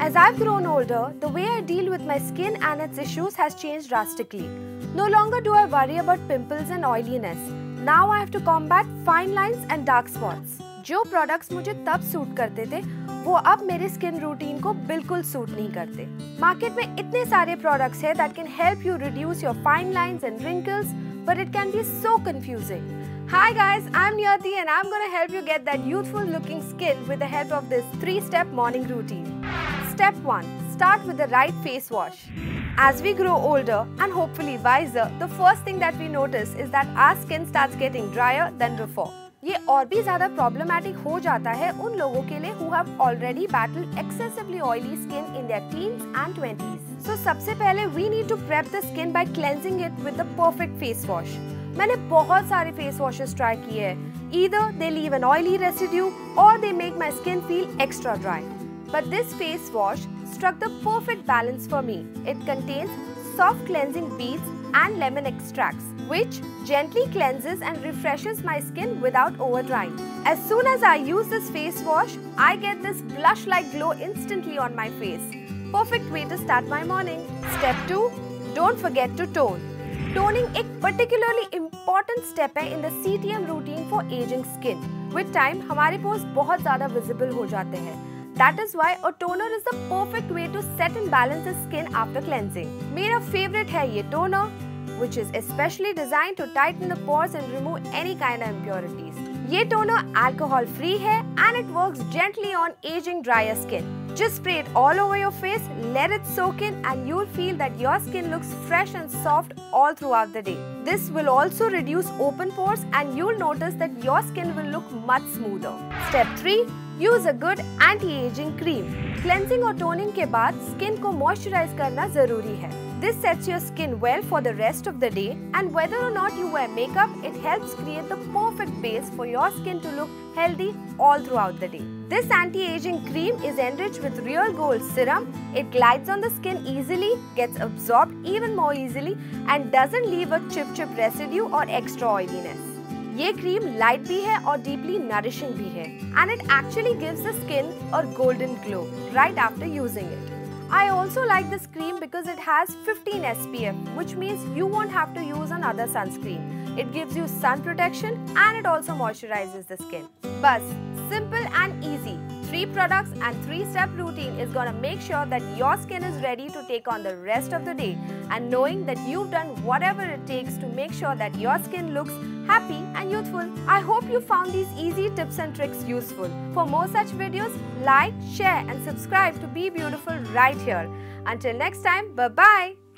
As I've grown older, the way I deal with my skin and its issues has changed drastically. No longer do I worry about pimples and oiliness. Now I have to combat fine lines and dark spots. जो products मुझे तब suit करते थे वो अब मेरे skin routine को बिल्कुल सूट नहीं करते। मार्केट में इतने सारे प्रोडक्ट्स हैं that can help you reduce your fine lines and wrinkles but it can be so confusing hi guys I am Nyoti and I am gonna help you get that youthful looking skin with the help of this three step morning routine step one start with the right face wash As we grow older and hopefully wiser, the first thing that we notice is that our skin starts getting drier than before. ये और भी ज़्यादा problematic हो जाता है उन लोगों के लिए who have already battle excessively oily skin in their teens and 20s so सबसे पहले we need to prep the skin by cleansing it with the perfect face wash मैंने बहुत सारे फेस वॉशेस ट्राई किए हैं। Either they leave an oily residue और they make my skin feel extra dry but this face wash struck the perfect balance for me. It contains soft cleansing beads and lemon extracts, which gently cleanses and refreshes my skin without over drying. As soon as I use this face wash, I get this blush-like glow instantly on my face. Perfect way to start my morning. Step 2. Don't forget to tone. Toning एक particularly important step है in the CTM routine for aging skin. With time, हमारे pores बहुत ज़्यादा visible हो जाते हैं that is why a toner is the perfect way to set and balance the skin after cleansing. मेरा favorite है ये toner, which is especially designed to tighten the pores and remove any kind of impurities. ये toner alcohol free है and it works gently on aging drier skin. Just spray it all over your face, let it soak in and you'll feel that your skin looks fresh and soft all throughout the day. This will also reduce open pores and you'll notice that your skin will look much smoother. Step 3. Use a good anti ageing cream cleansing और toning के बाद skin को moisturise करना जरूरी है this sets your skin well for the rest of the day and whether और not you wear makeup it helps create the perfect base for your skin to look healthy all throughout the day. This anti-aging cream is enriched with real gold serum. It glides on the skin easily, gets absorbed even more easily and doesn't leave a chip-chip residue or extra oiliness. ये cream light भी है और deeply nourishing भी है and it actually gives the skin और golden glow right after using it I also like this cream because it has 15 SPF, which means you won't have to use another sunscreen. It gives you sun protection and it also moisturizes the skin. Bus, simple and easy. Three products and three-step routine is gonna make sure that your skin is ready to take on the rest of the day and knowing that you've done whatever it takes to make sure that your skin looks happy and youthful. I hope you found these easy tips and tricks useful. For more such videos, like, share and subscribe to Be Beautiful right here. Until next time, bye-bye.